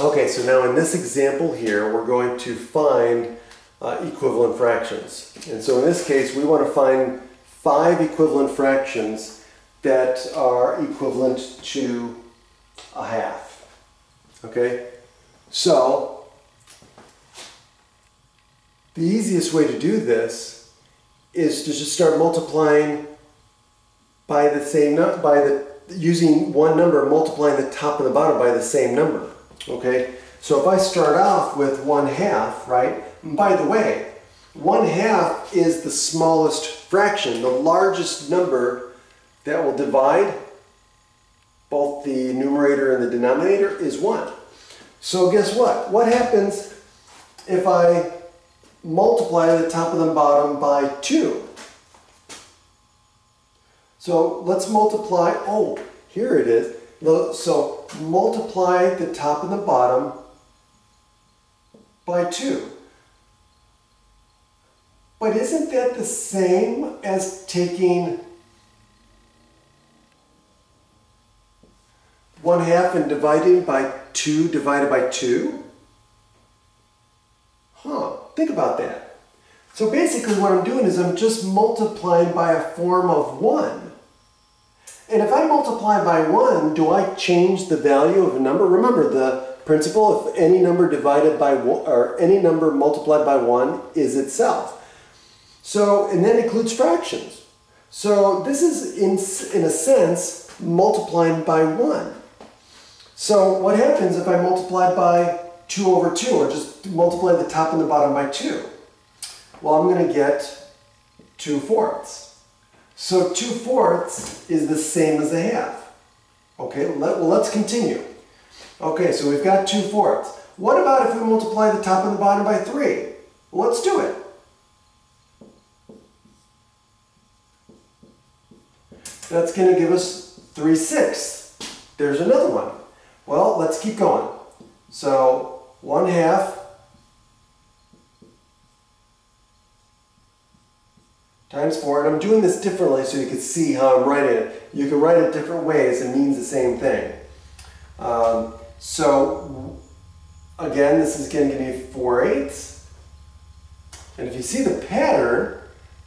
Okay, so now in this example here, we're going to find uh, equivalent fractions. And so in this case, we want to find five equivalent fractions that are equivalent to a half. Okay, so the easiest way to do this is to just start multiplying by the same by the using one number multiplying the top and the bottom by the same number. Okay, so if I start off with one half, right? And by the way, one half is the smallest fraction, the largest number that will divide both the numerator and the denominator is one. So guess what? What happens if I multiply the top and the bottom by two? So let's multiply, oh, here it is. So multiply the top and the bottom by 2. But isn't that the same as taking 1 half and dividing by 2 divided by 2? Huh, think about that. So basically what I'm doing is I'm just multiplying by a form of 1. And if I multiply by 1, do I change the value of a number? Remember the principle, if any number divided by one, or any number multiplied by 1 is itself. So, and that includes fractions. So this is, in, in a sense, multiplying by 1. So what happens if I multiply by 2 over 2, or just multiply the top and the bottom by 2? Well, I'm going to get 2 fourths. So 2 fourths is the same as a half. Okay, let, well, let's continue. Okay, so we've got 2 fourths. What about if we multiply the top and the bottom by 3? Well, let's do it. That's going to give us 3 sixths. There's another one. Well, let's keep going. So 1 half times 4. And I'm doing this differently so you can see how I'm writing it. You can write it different ways. It means the same thing. Um, so again, this is going to give me 4 eighths. And if you see the pattern,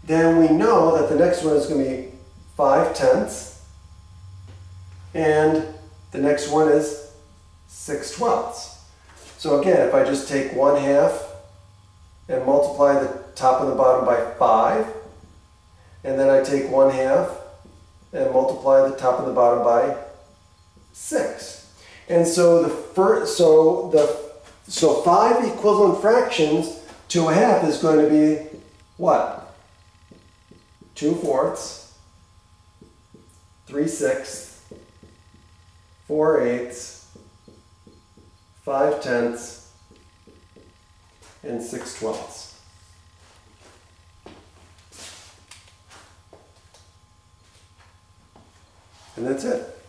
then we know that the next one is going to be 5 tenths. And the next one is 6 twelfths. So again, if I just take 1 half and multiply the top and the bottom by 5, and then I take 1 half and multiply the top and the bottom by 6. And so the first, so the so five equivalent fractions to a half is going to be what? 2 fourths, 3 sixths, 4 eighths, 5 tenths, and 6 twelfths. And that's it.